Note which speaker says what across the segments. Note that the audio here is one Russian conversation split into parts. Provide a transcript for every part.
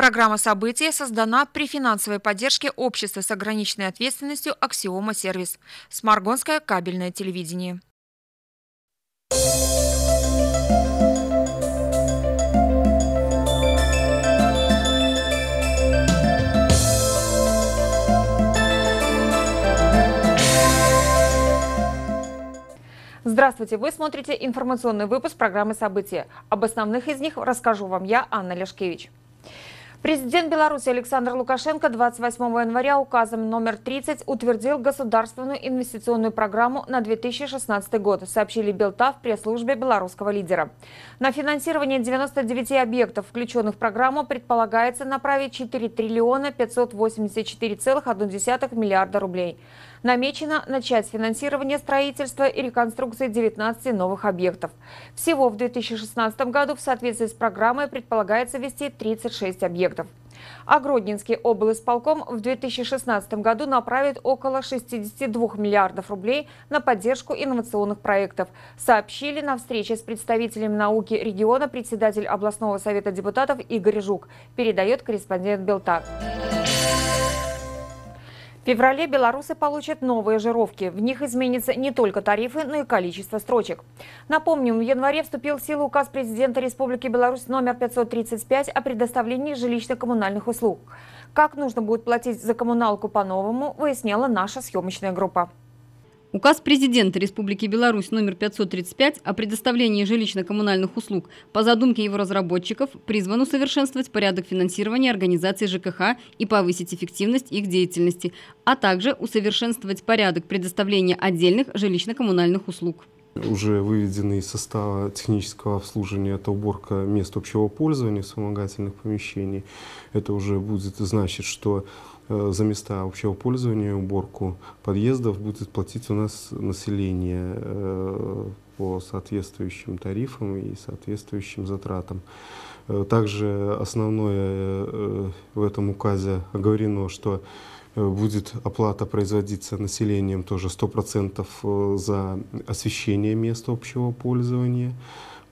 Speaker 1: Программа события создана при финансовой поддержке общества с ограниченной ответственностью «Аксиома Сервис». Сморгонское кабельное телевидение. Здравствуйте! Вы смотрите информационный выпуск программы «События». Об основных из них расскажу вам я, Анна Лешкевич. Президент Беларуси Александр Лукашенко 28 января указом номер 30 утвердил государственную инвестиционную программу на 2016 год, сообщили Белта в пресс-службе белорусского лидера. На финансирование 99 объектов, включенных в программу, предполагается направить 4 триллиона 584,1 миллиарда рублей. Намечено начать финансирование строительства и реконструкции 19 новых объектов. Всего в 2016 году в соответствии с программой предполагается ввести 36 объектов. Гродненский облсполком в 2016 году направит около 62 миллиардов рублей на поддержку инновационных проектов, сообщили на встрече с представителями науки региона председатель областного совета депутатов Игорь Жук, передает корреспондент Белтак. В феврале белорусы получат новые жировки. В них изменятся не только тарифы, но и количество строчек. Напомним, в январе вступил в силу указ президента Республики Беларусь номер 535 о предоставлении жилищно-коммунальных услуг. Как нужно будет платить за коммуналку по-новому, выясняла наша съемочная группа.
Speaker 2: Указ президента Республики Беларусь номер 535 о предоставлении жилищно-коммунальных услуг по задумке его разработчиков призван усовершенствовать порядок финансирования организаций ЖКХ и повысить эффективность их деятельности, а также усовершенствовать порядок предоставления отдельных жилищно-коммунальных услуг.
Speaker 3: Уже выведены из состава технического обслуживания это уборка мест общего пользования, вспомогательных помещений. Это уже будет значить, что за места общего пользования, уборку подъездов будет платить у нас население э, по соответствующим тарифам и соответствующим затратам. Э, также основное в этом указе оговорено, что будет оплата производиться населением тоже 100% за освещение мест общего пользования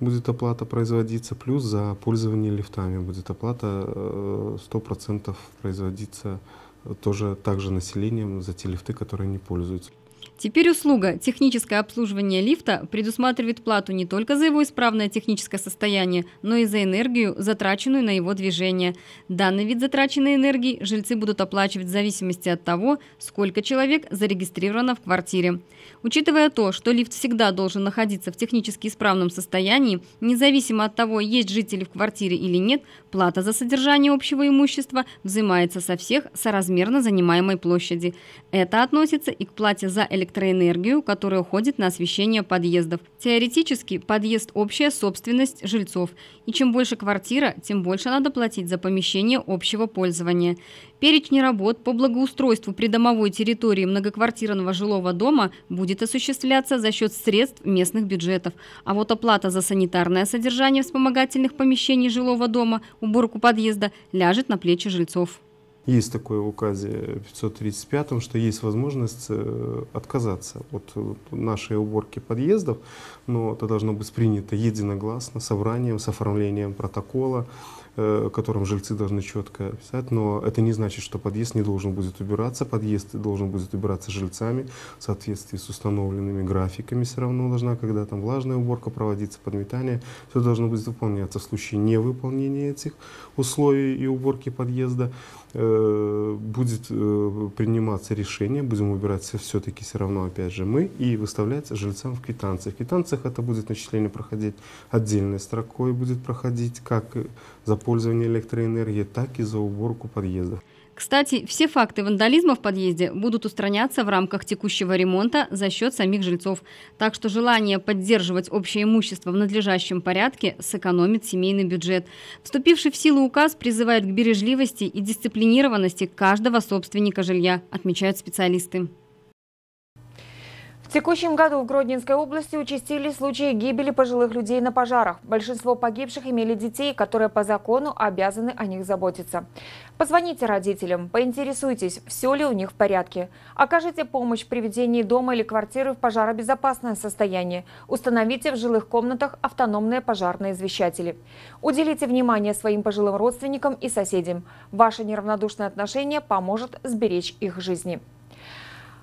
Speaker 3: будет оплата производиться, плюс за пользование лифтами будет оплата 100% производиться тоже также населением за те лифты, которые не пользуются.
Speaker 2: Теперь услуга «Техническое обслуживание лифта» предусматривает плату не только за его исправное техническое состояние, но и за энергию, затраченную на его движение. Данный вид затраченной энергии жильцы будут оплачивать в зависимости от того, сколько человек зарегистрировано в квартире. Учитывая то, что лифт всегда должен находиться в технически исправном состоянии, независимо от того, есть жители в квартире или нет, плата за содержание общего имущества взимается со всех соразмерно занимаемой площади. Это относится и к плате за электроэнергию электроэнергию, которая уходит на освещение подъездов. Теоретически подъезд – общая собственность жильцов, и чем больше квартира, тем больше надо платить за помещение общего пользования. Перечень работ по благоустройству придомовой территории многоквартирного жилого дома будет осуществляться за счет средств местных бюджетов, а вот оплата за санитарное содержание вспомогательных помещений жилого дома, уборку подъезда ляжет на плечи жильцов.
Speaker 3: Есть такое в указе 535, что есть возможность э, отказаться от нашей уборки подъездов, но это должно быть принято единогласно, собранием, с оформлением протокола, Э, которым жильцы должны четко писать, но это не значит, что подъезд не должен будет убираться, подъезд должен будет убираться жильцами в соответствии с установленными графиками, все равно должна, когда там влажная уборка проводиться, подметание, все должно будет выполняться. В случае невыполнения этих условий и уборки подъезда. э, будет э, приниматься решение, будем убираться все-таки все равно, опять же, мы, и выставлять жильцам в квитанциях. В квитанциях это будет начисление проходить отдельной строкой, будет проходить как за пользование электроэнергией, так и за уборку подъездов.
Speaker 2: Кстати, все факты вандализма в подъезде будут устраняться в рамках текущего ремонта за счет самих жильцов. Так что желание поддерживать общее имущество в надлежащем порядке сэкономит семейный бюджет. Вступивший в силу указ призывает к бережливости и дисциплинированности каждого собственника жилья, отмечают специалисты.
Speaker 1: В текущем году в Гродненской области участились случаи гибели пожилых людей на пожарах. Большинство погибших имели детей, которые по закону обязаны о них заботиться. Позвоните родителям, поинтересуйтесь, все ли у них в порядке. Окажите помощь при ведении дома или квартиры в пожаробезопасное состояние. Установите в жилых комнатах автономные пожарные извещатели. Уделите внимание своим пожилым родственникам и соседям. Ваше неравнодушное отношение поможет сберечь их жизни.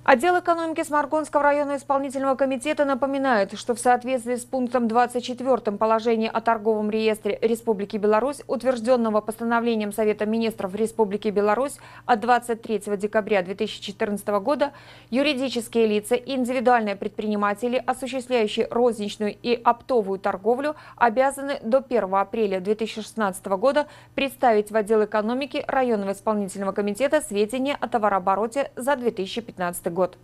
Speaker 1: Отдел экономики Сморгонского района исполнительного комитета напоминает, что в соответствии с пунктом 24 положения о торговом реестре Республики Беларусь, утвержденного постановлением Совета министров Республики Беларусь от 23 декабря 2014 года, юридические лица и индивидуальные предприниматели, осуществляющие розничную и оптовую торговлю, обязаны до 1 апреля 2016 года представить в отдел экономики районного исполнительного комитета сведения о товарообороте за 2015 год год.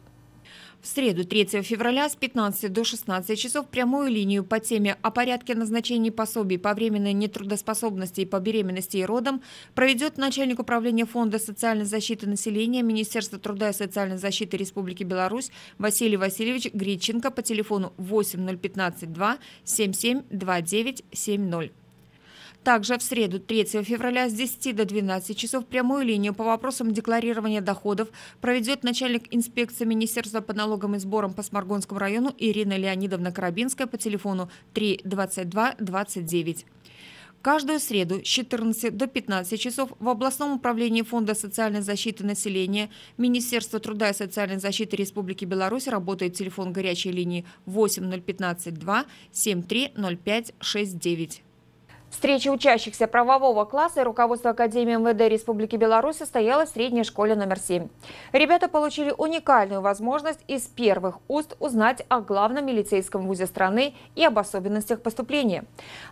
Speaker 1: В среду 3 февраля с 15 до 16 часов прямую линию по теме о порядке назначения пособий по временной нетрудоспособности и по беременности и родам проведет начальник управления Фонда социальной защиты населения Министерства труда и социальной защиты Республики Беларусь Василий Васильевич Гриченко по телефону 8015 2 77 29 70. Также в среду 3 февраля с 10 до 12 часов прямую линию по вопросам декларирования доходов проведет начальник инспекции Министерства по налогам и сборам по Сморгонскому району Ирина Леонидовна Карабинская по телефону 3 22 29. Каждую среду с 14 до 15 часов в областном управлении Фонда социальной защиты населения Министерства труда и социальной защиты Республики Беларусь работает телефон горячей линии 8015 2 7305 69. Встреча учащихся правового класса и руководства Академии МВД Республики Беларусь состоялась в средней школе номер 7. Ребята получили уникальную возможность из первых уст узнать о главном милицейском вузе страны и об особенностях поступления.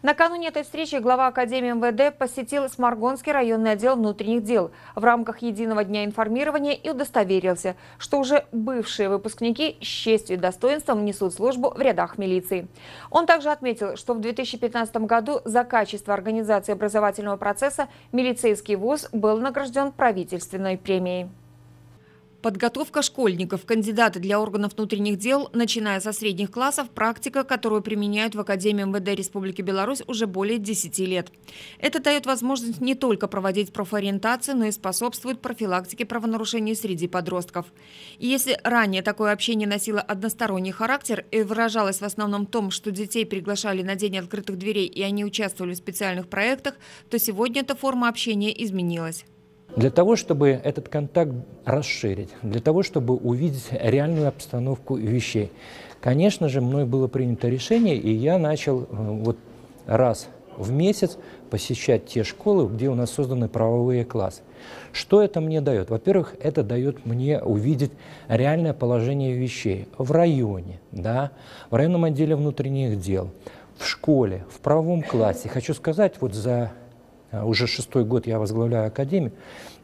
Speaker 1: Накануне этой встречи глава Академии МВД посетил Сморгонский районный отдел внутренних дел в рамках единого дня информирования и удостоверился, что уже бывшие выпускники с честью и достоинством несут службу в рядах милиции. Он также отметил, что в 2015 году за качество качества организации образовательного процесса милицейский вуз был награжден правительственной премией. Подготовка школьников, кандидаты для органов внутренних дел, начиная со средних классов, практика, которую применяют в Академии МВД Республики Беларусь уже более 10 лет. Это дает возможность не только проводить профориентацию, но и способствует профилактике правонарушений среди подростков. И если ранее такое общение носило односторонний характер и выражалось в основном в том, что детей приглашали на День открытых дверей и они участвовали в специальных проектах, то сегодня эта форма общения изменилась.
Speaker 4: Для того, чтобы этот контакт расширить, для того, чтобы увидеть реальную обстановку вещей, конечно же, мной было принято решение, и я начал э, вот раз в месяц посещать те школы, где у нас созданы правовые классы. Что это мне дает? Во-первых, это дает мне увидеть реальное положение вещей в районе, да, в районном отделе внутренних дел, в школе, в правовом классе. Хочу сказать, вот за уже шестой год я возглавляю Академию,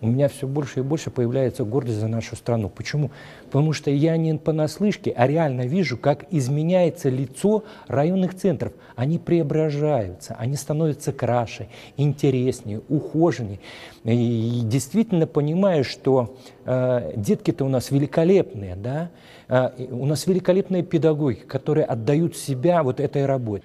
Speaker 4: у меня все больше и больше появляется гордость за нашу страну. Почему? Потому что я не понаслышке, а реально вижу, как изменяется лицо районных центров. Они преображаются, они становятся краше, интереснее, ухоженнее. И действительно понимаю, что э, детки-то у нас великолепные, да? Э, у нас великолепные педагоги, которые отдают себя вот этой работе.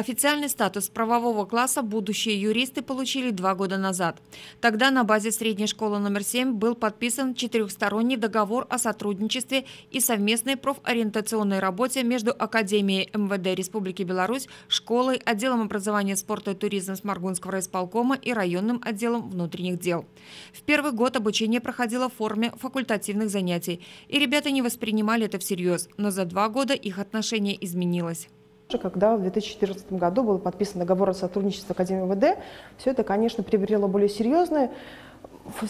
Speaker 1: Официальный статус правового класса будущие юристы получили два года назад. Тогда на базе средней школы номер 7 был подписан четырехсторонний договор о сотрудничестве и совместной профориентационной работе между Академией МВД Республики Беларусь, школой, отделом образования, спорта и туризма Сморгунского райисполкома и районным отделом внутренних дел. В первый год обучение проходило в форме факультативных занятий, и ребята не воспринимали это всерьез, но за два года их отношение изменилось.
Speaker 5: Когда в 2014 году был подписан договор о сотрудничестве с Академией ВД, все это, конечно, приобрело более серьезный,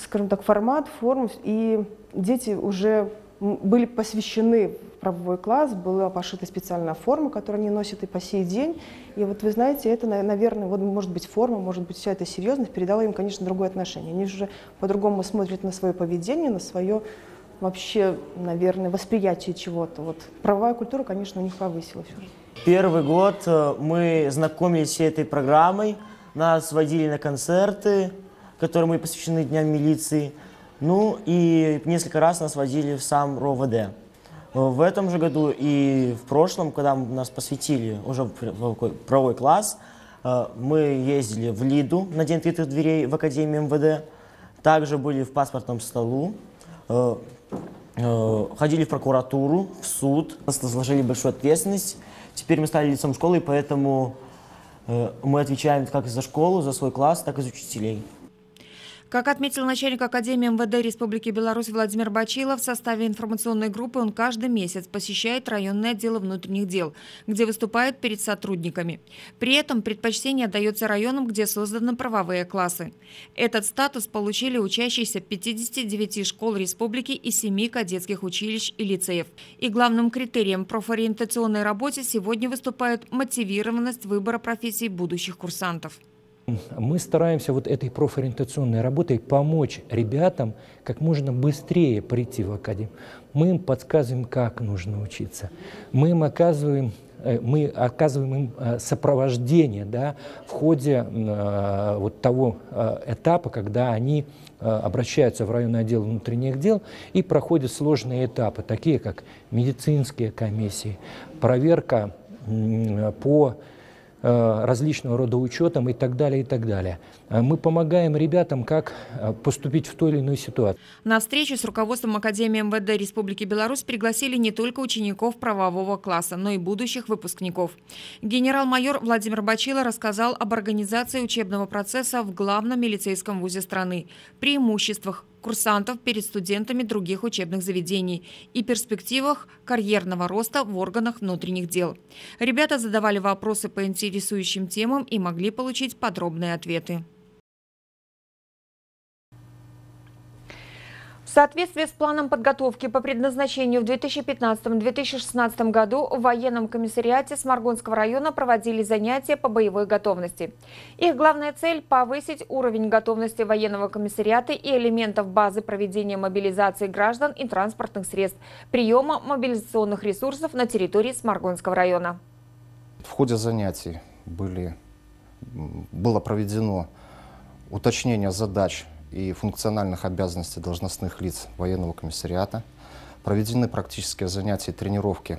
Speaker 5: скажем так, формат, форму, и дети уже были посвящены в правовой класс, была пошита специальная форма, которую они носят и по сей день. И вот вы знаете, это, наверное, вот может быть форма, может быть вся эта серьезность передала им, конечно, другое отношение. Они уже по-другому смотрят на свое поведение, на свое вообще, наверное, восприятие чего-то. Вот правовая культура, конечно, у них повысилась уже.
Speaker 6: Первый год э, мы знакомились с этой программой, нас водили на концерты, которые мы посвящены Дням милиции, ну и несколько раз нас водили в сам РОВД. В этом же году и в прошлом, когда нас посвятили уже в правовой класс, мы ездили в Лиду на День открытых дверей в Академии МВД, также были в паспортном столу, ходили в прокуратуру, в суд, нас возложили большую ответственность. Теперь мы стали лицом школы, поэтому мы отвечаем как за школу, за свой класс, так и за учителей.
Speaker 1: Как отметил начальник Академии МВД Республики Беларусь Владимир Бачилов, в составе информационной группы он каждый месяц посещает районные отделы внутренних дел, где выступает перед сотрудниками. При этом предпочтение отдается районам, где созданы правовые классы. Этот статус получили учащиеся 59 школ республики и 7 кадетских училищ и лицеев. И главным критерием профориентационной работе сегодня выступает мотивированность выбора профессий будущих курсантов
Speaker 4: мы стараемся вот этой профориентационной работой помочь ребятам как можно быстрее прийти в академию. Мы им подсказываем, как нужно учиться. Мы им оказываем э, мы оказываем им э, сопровождение да, в ходе э, вот того этапа, когда они обращаются в районный отдел внутренних дел и проходят сложные этапы, такие как медицинские комиссии, проверка по Э, различного рода учетом и так далее, и так далее. Э, мы помогаем ребятам, как э, поступить в той или иной ситуации.
Speaker 1: На встречу с руководством Академии МВД Республики Беларусь пригласили не только учеников правового класса, но и будущих выпускников. Генерал-майор Владимир Бачило рассказал об организации учебного процесса в главном милицейском вузе страны, преимуществах, курсантов перед студентами других учебных заведений и перспективах карьерного роста в органах внутренних дел. Ребята задавали вопросы по интересующим темам и могли получить подробные ответы. В соответствии с планом подготовки по предназначению в 2015-2016 году в военном комиссариате Сморгонского района проводили занятия по боевой готовности. Их главная цель – повысить уровень готовности военного комиссариата и элементов базы проведения мобилизации граждан и транспортных средств, приема мобилизационных ресурсов на территории Сморгонского района.
Speaker 7: В ходе занятий были, было проведено уточнение задач и функциональных обязанностей должностных лиц военного комиссариата. Проведены практические занятия и тренировки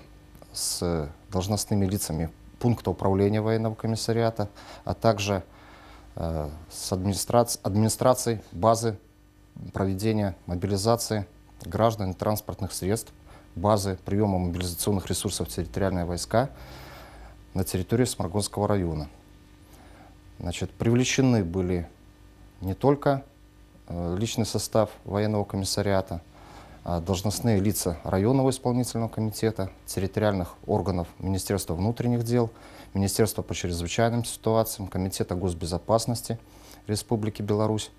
Speaker 7: с должностными лицами пункта управления военного комиссариата, а также э, с администраци администрацией базы проведения мобилизации граждан и транспортных средств, базы приема мобилизационных ресурсов территориальные войска на территории Сморгонского района. Значит, привлечены были не только личный состав военного комиссариата, а должностные лица районного исполнительного комитета, территориальных органов Министерства внутренних дел, Министерства по чрезвычайным ситуациям, Комитета госбезопасности Республики Беларусь,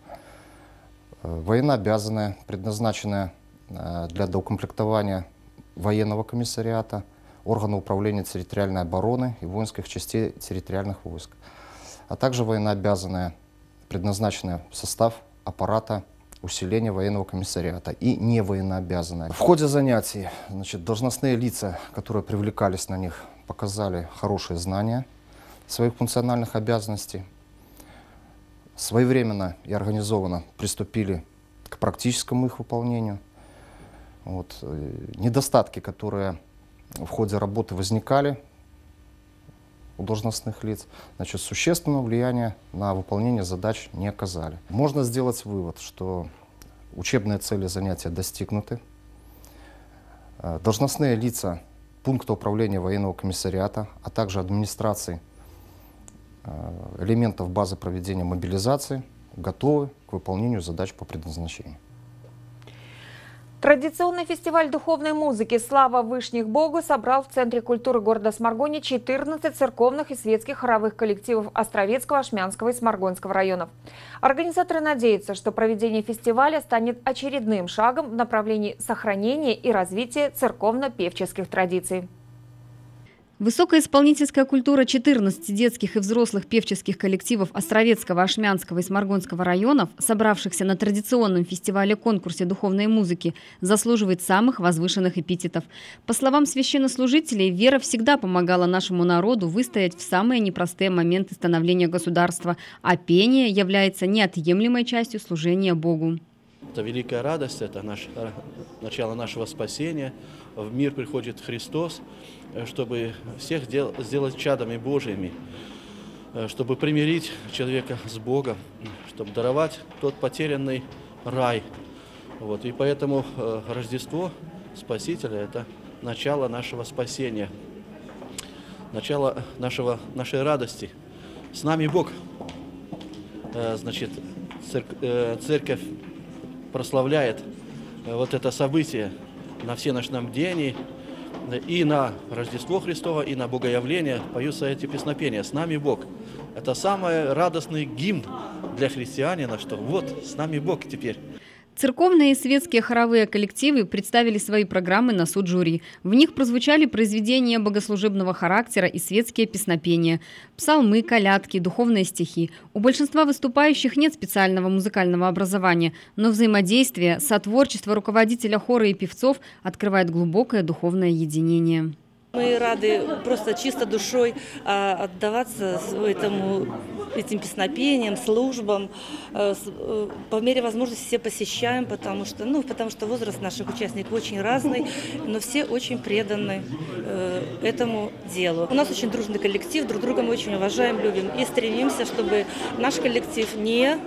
Speaker 7: э, военнообязанные, предназначенные э, для доукомплектования военного комиссариата, органа управления территориальной обороны и воинских частей территориальных войск, а также военнообязанные, предназначенные в состав аппарата усиления военного комиссариата и не военнообязанные. В ходе занятий значит, должностные лица, которые привлекались на них, показали хорошие знания своих функциональных обязанностей. Своевременно и организованно приступили к практическому их выполнению. Вот. Э, недостатки, которые в ходе работы возникали, у должностных лиц, значит, существенного влияния на выполнение задач не оказали. Можно сделать вывод, что учебные цели занятия достигнуты. Э, должностные лица пункта управления военного комиссариата, а также администрации э, элементов базы проведения мобилизации готовы к выполнению задач по предназначению.
Speaker 1: Традиционный фестиваль духовной музыки «Слава Вышних Богу» собрал в Центре культуры города Сморгоне 14 церковных и светских хоровых коллективов Островецкого, Ашмянского и Сморгонского районов. Организаторы надеются, что проведение фестиваля станет очередным шагом в направлении сохранения и развития церковно-певческих традиций.
Speaker 2: Высокая исполнительская культура 14 детских и взрослых певческих коллективов Островецкого, Ашмянского и Сморгонского районов, собравшихся на традиционном фестивале-конкурсе духовной музыки, заслуживает самых возвышенных эпитетов. По словам священнослужителей, вера всегда помогала нашему народу выстоять в самые непростые моменты становления государства, а пение является неотъемлемой частью служения Богу.
Speaker 8: Это великая радость, это наш, начало нашего спасения. В мир приходит Христос, чтобы всех дел, сделать чадами Божьими, чтобы примирить человека с Богом, чтобы даровать тот потерянный рай. Вот, и поэтому Рождество Спасителя – это начало нашего спасения, начало нашего, нашей радости. С нами Бог. Значит, церковь прославляет э, вот это событие на все ночном день, и на Рождество Христово, и на Богоявление поются эти песнопения. «С нами Бог». Это самый радостный гимн для христианина, что вот, с нами Бог теперь.
Speaker 2: Церковные и светские хоровые коллективы представили свои программы на суд жюри. В них прозвучали произведения богослужебного характера и светские песнопения, псалмы, колядки, духовные стихи. У большинства выступающих нет специального музыкального образования, но взаимодействие, сотворчество руководителя хора и певцов открывает глубокое духовное единение.
Speaker 9: Мы рады просто чисто душой а, отдаваться этому, этим песнопениям, службам. Э, э, по мере возможности все посещаем, потому что, ну, потому что возраст наших участников очень разный, но все очень преданы э, этому делу. У нас очень дружный коллектив, друг друга мы очень уважаем, любим и стремимся, чтобы наш коллектив не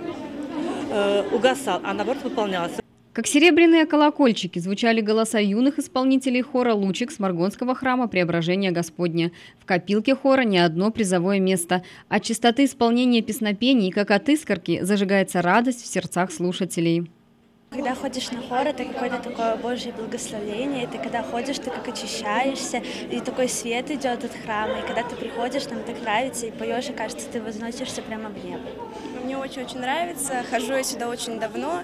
Speaker 9: угасал, а наоборот выполнялся.
Speaker 2: Как серебряные колокольчики звучали голоса юных исполнителей хора «Лучик» с Маргонского храма Преображения Господня. В копилке хора не одно призовое место. От чистоты исполнения песнопений, как от искорки, зажигается радость в сердцах слушателей.
Speaker 10: Когда ходишь на хор, это какое-то такое Божье благословение, и ты когда ходишь, ты как очищаешься, и такой свет идет от храма, и когда ты приходишь, там так нравится, и поешь, и кажется, ты возносишься прямо в небо.
Speaker 11: Мне очень-очень нравится, хожу я сюда очень давно,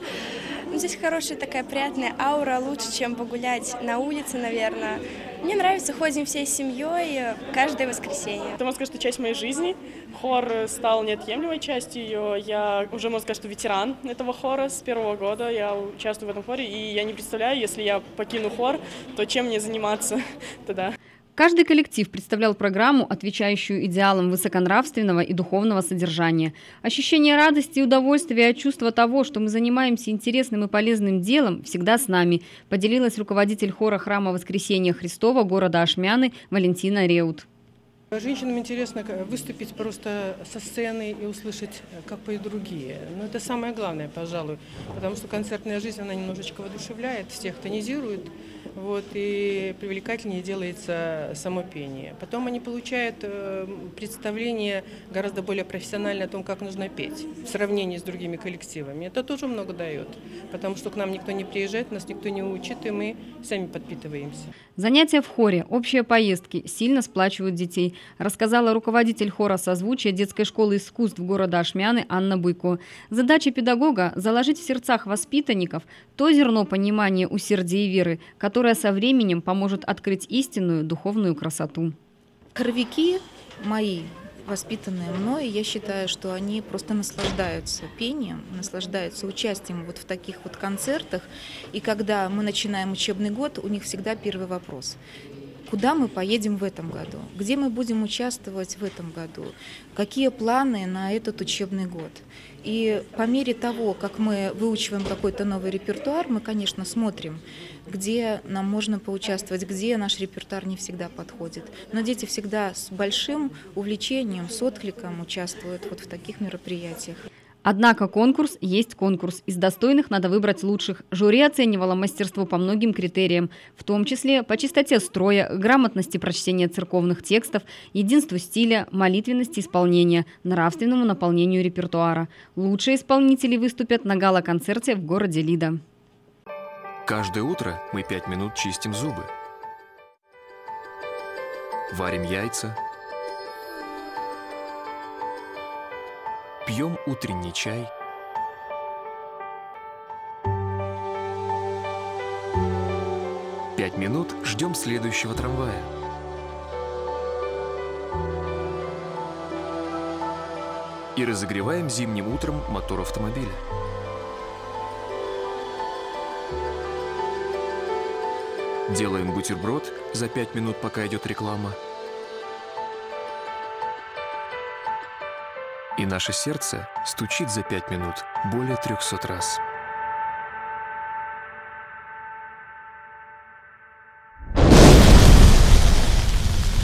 Speaker 11: ну, здесь хорошая такая приятная аура, лучше, чем погулять на улице, наверное. Мне нравится, ходим всей семьей каждое воскресенье.
Speaker 12: Это, можно сказать, что часть моей жизни. Хор стал неотъемлемой частью ее. Я уже, можно сказать, что ветеран этого хора с первого года. Я участвую в этом хоре, и я не представляю, если я покину хор, то чем мне заниматься тогда.
Speaker 2: Каждый коллектив представлял программу, отвечающую идеалам высоконравственного и духовного содержания. Ощущение радости и удовольствия от чувства того, что мы занимаемся интересным и полезным делом, всегда с нами, поделилась руководитель хора храма Воскресения Христова города Ашмяны Валентина Реут.
Speaker 13: Женщинам интересно выступить просто со сцены и услышать, как поют другие. Но это самое главное, пожалуй, потому что концертная жизнь, она немножечко воодушевляет, всех тонизирует вот, и привлекательнее делается само пение. Потом они получают э, представление гораздо более профессиональное о том, как нужно петь в сравнении с другими коллективами. Это тоже много дает, потому что к нам никто не приезжает, нас никто не учит, и мы сами подпитываемся.
Speaker 2: Занятия в хоре, общие поездки сильно сплачивают детей, рассказала руководитель хора созвучия детской школы искусств города Ашмяны Анна Быко. Задача педагога – заложить в сердцах воспитанников то зерно понимания усердия и веры, которое со временем поможет открыть истинную духовную красоту.
Speaker 14: Хоровики мои воспитанные мной, я считаю, что они просто наслаждаются пением, наслаждаются участием вот в таких вот концертах. И когда мы начинаем учебный год, у них всегда первый вопрос куда мы поедем в этом году, где мы будем участвовать в этом году, какие планы на этот учебный год. И по мере того, как мы выучиваем какой-то новый репертуар, мы, конечно, смотрим, где нам можно поучаствовать, где наш репертуар не всегда подходит. Но дети всегда с большим увлечением, с откликом участвуют вот в таких мероприятиях.
Speaker 2: Однако конкурс есть конкурс. Из достойных надо выбрать лучших. Жюри оценивало мастерство по многим критериям, в том числе по чистоте строя, грамотности прочтения церковных текстов, единству стиля, молитвенности исполнения, нравственному наполнению репертуара. Лучшие исполнители выступят на гала-концерте в городе Лида.
Speaker 15: Каждое утро мы пять минут чистим зубы. Варим яйца, Пьем утренний чай. Пять минут ждем следующего трамвая. И разогреваем зимним утром мотор автомобиля. Делаем бутерброд за пять минут, пока идет реклама – и наше сердце стучит за пять минут более 300 раз.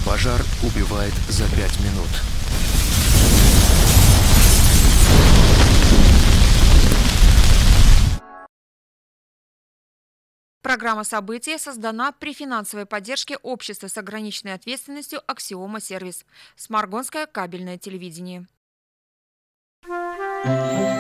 Speaker 15: Пожар убивает за пять минут.
Speaker 1: Программа события создана при финансовой поддержке общества с ограниченной ответственностью «Аксиома Сервис». Сморгонское кабельное телевидение. Música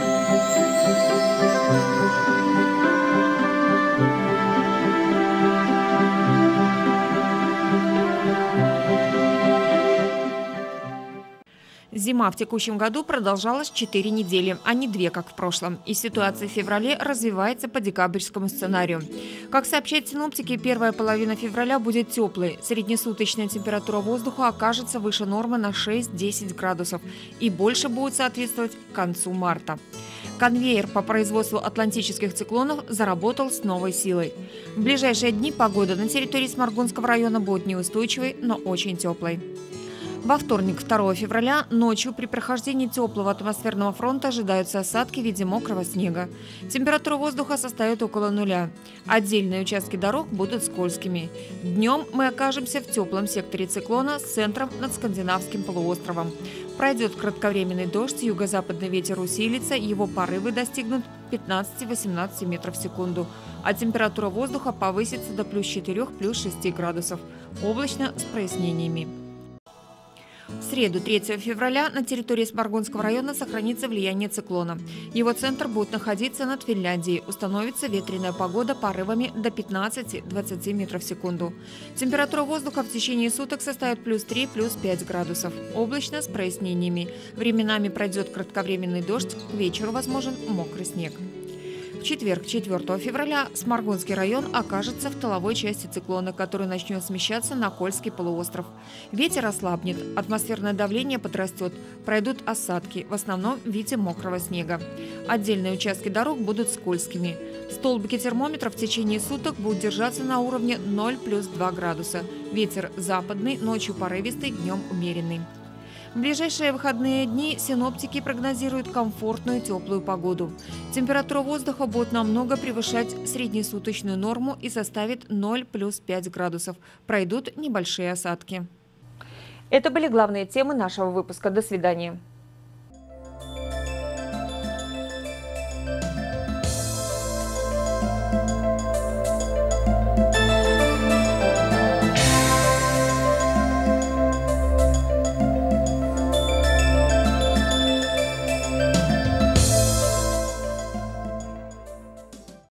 Speaker 1: Зима в текущем году продолжалась 4 недели, а не 2, как в прошлом. И ситуация в феврале развивается по декабрьскому сценарию. Как сообщают синоптики, первая половина февраля будет теплой. Среднесуточная температура воздуха окажется выше нормы на 6-10 градусов и больше будет соответствовать концу марта. Конвейер по производству атлантических циклонов заработал с новой силой. В ближайшие дни погода на территории Сморгонского района будет неустойчивой, но очень теплой. Во вторник, 2 февраля, ночью при прохождении теплого атмосферного фронта ожидаются осадки в виде мокрого снега. Температура воздуха составит около нуля. Отдельные участки дорог будут скользкими. Днем мы окажемся в теплом секторе циклона с центром над Скандинавским полуостровом. Пройдет кратковременный дождь, юго-западный ветер усилится, его порывы достигнут 15-18 метров в секунду, а температура воздуха повысится до плюс 4, плюс 6 градусов. Облачно с прояснениями. В среду, 3 февраля, на территории Сморгонского района сохранится влияние циклона. Его центр будет находиться над Финляндией. Установится ветреная погода порывами до 15-20 метров в секунду. Температура воздуха в течение суток составит плюс 3, плюс 5 градусов. Облачно с прояснениями. Временами пройдет кратковременный дождь, к вечеру возможен мокрый снег. В четверг, 4 февраля, Сморгонский район окажется в тыловой части циклона, который начнет смещаться на Кольский полуостров. Ветер ослабнет, атмосферное давление подрастет, пройдут осадки, в основном в виде мокрого снега. Отдельные участки дорог будут скользкими. Столбики термометров в течение суток будут держаться на уровне 0 плюс 2 градуса. Ветер западный, ночью порывистый, днем умеренный. В ближайшие выходные дни синоптики прогнозируют комфортную теплую погоду. Температура воздуха будет намного превышать среднесуточную норму и составит 0 плюс 5 градусов. Пройдут небольшие осадки. Это были главные темы нашего выпуска. До свидания.